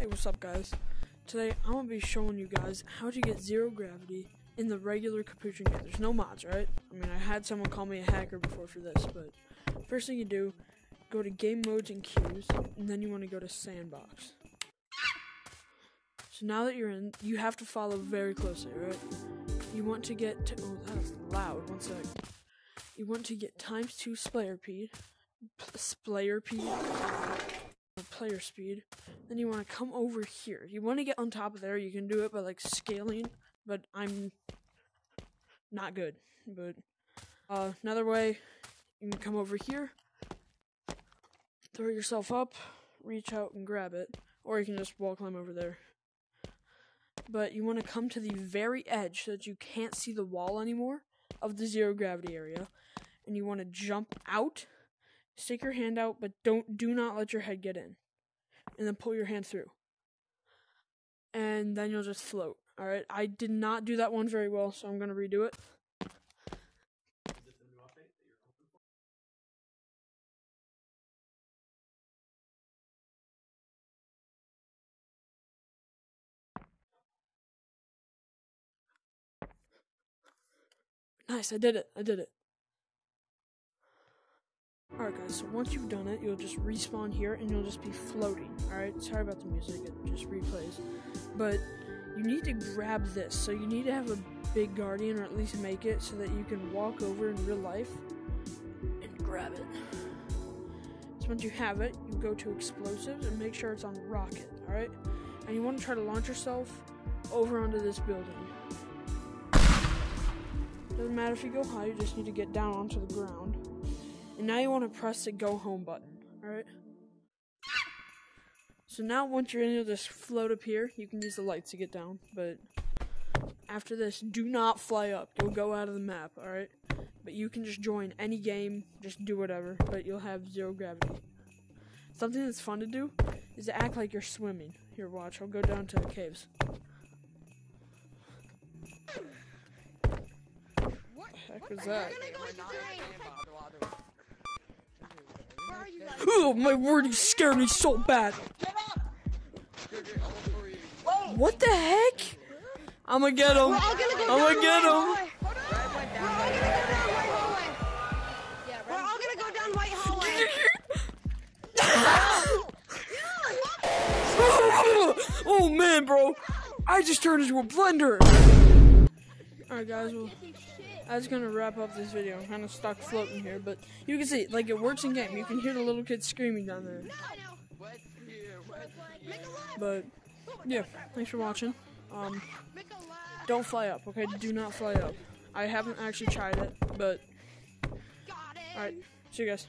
Hey, what's up, guys? Today I'm gonna be showing you guys how to get zero gravity in the regular Capuchin game. There's no mods, right? I mean, I had someone call me a hacker before for this, but first thing you do, go to game modes and queues, and then you want to go to sandbox. So now that you're in, you have to follow very closely, right? You want to get to, oh, that's loud. One sec. You want to get times two splayer speed, splayer speed, player speed. Then you want to come over here. You want to get on top of there. You can do it by like scaling, but I'm not good. But uh, another way, you can come over here, throw yourself up, reach out and grab it, or you can just wall climb over there. But you want to come to the very edge so that you can't see the wall anymore of the zero gravity area, and you want to jump out stick your hand out, but don't do not let your head get in. And then pull your hand through. And then you'll just float. Alright. I did not do that one very well, so I'm gonna redo it. Nice, I did it. I did it. Alright guys, so once you've done it, you'll just respawn here and you'll just be floating. Alright, sorry about the music, it just replays. But you need to grab this. So you need to have a big guardian or at least make it so that you can walk over in real life and grab it. So once you have it, you go to explosives and make sure it's on rocket, alright? And you want to try to launch yourself over onto this building. Doesn't matter if you go high, you just need to get down onto the ground. And now you want to press the go home button, alright? So now once you're in, you'll just float up here. You can use the lights to get down, but after this, do not fly up. You'll go out of the map, alright? But you can just join any game, just do whatever, but you'll have zero gravity. Something that's fun to do is to act like you're swimming. Here, watch. I'll go down to the caves. What the heck is that? Oh my word, you scared me so bad. What the heck? I'm gonna get him. I'm gonna get him. oh man, bro. I just turned into a blender. Alright, guys. Well, I was gonna wrap up this video. I'm kind of stuck floating here, but you can see, like, it works in game. You can hear the little kids screaming down there. But yeah, thanks for watching. Um, don't fly up, okay? Do not fly up. I haven't actually tried it, but alright. See you guys.